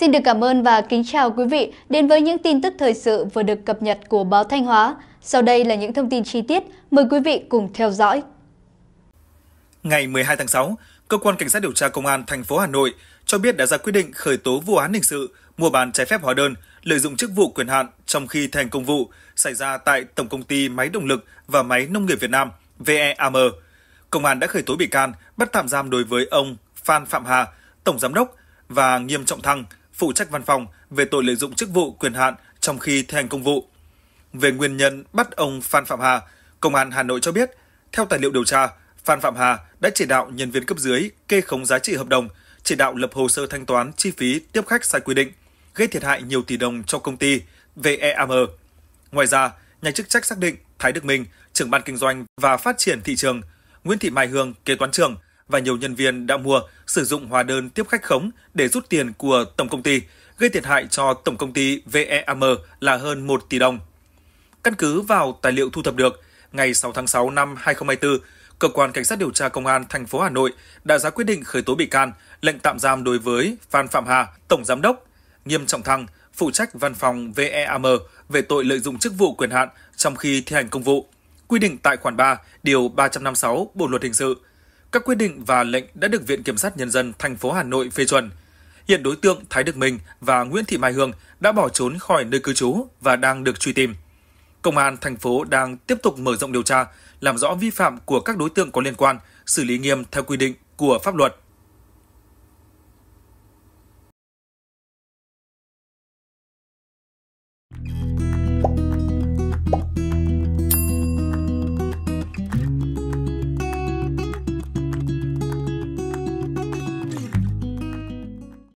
Xin được cảm ơn và kính chào quý vị đến với những tin tức thời sự vừa được cập nhật của báo Thanh Hóa. Sau đây là những thông tin chi tiết, mời quý vị cùng theo dõi. Ngày 12 tháng 6, cơ quan cảnh sát điều tra công an thành phố Hà Nội cho biết đã ra quyết định khởi tố vụ án hình sự mua bán trái phép hóa đơn, lợi dụng chức vụ quyền hạn trong khi thành công vụ xảy ra tại Tổng công ty Máy động lực và Máy nông nghiệp Việt Nam VEAM. Công an đã khởi tố bị can, bắt tạm giam đối với ông Phan Phạm Hà, tổng giám đốc và Nghiêm Trọng Thăng, phụ trách văn phòng về tội lợi dụng chức vụ quyền hạn trong khi thi hành công vụ. Về nguyên nhân bắt ông Phan Phạm Hà, Công an Hà Nội cho biết, theo tài liệu điều tra, Phan Phạm Hà đã chỉ đạo nhân viên cấp dưới kê khống giá trị hợp đồng, chỉ đạo lập hồ sơ thanh toán chi phí tiếp khách sai quy định, gây thiệt hại nhiều tỷ đồng cho công ty VEAM. Ngoài ra, nhà chức trách xác định Thái Đức Minh, trưởng ban kinh doanh và phát triển thị trường, Nguyễn Thị Mai Hương, kế toán trưởng và nhiều nhân viên đã mua, sử dụng hóa đơn tiếp khách khống để rút tiền của tổng công ty, gây thiệt hại cho tổng công ty VEAM là hơn 1 tỷ đồng. Căn cứ vào tài liệu thu thập được, ngày 6 tháng 6 năm 2024, cơ quan cảnh sát điều tra công an thành phố Hà Nội đã ra quyết định khởi tố bị can, lệnh tạm giam đối với Phan Phạm Hà, tổng giám đốc, Nghiêm Trọng Thăng, phụ trách văn phòng VEAM về tội lợi dụng chức vụ quyền hạn trong khi thi hành công vụ, quy định tại khoản 3, điều 356 Bộ luật hình sự. Các quyết định và lệnh đã được Viện Kiểm sát Nhân dân thành phố Hà Nội phê chuẩn. Hiện đối tượng Thái Đức Minh và Nguyễn Thị Mai Hương đã bỏ trốn khỏi nơi cư trú và đang được truy tìm. Công an thành phố đang tiếp tục mở rộng điều tra, làm rõ vi phạm của các đối tượng có liên quan, xử lý nghiêm theo quy định của pháp luật.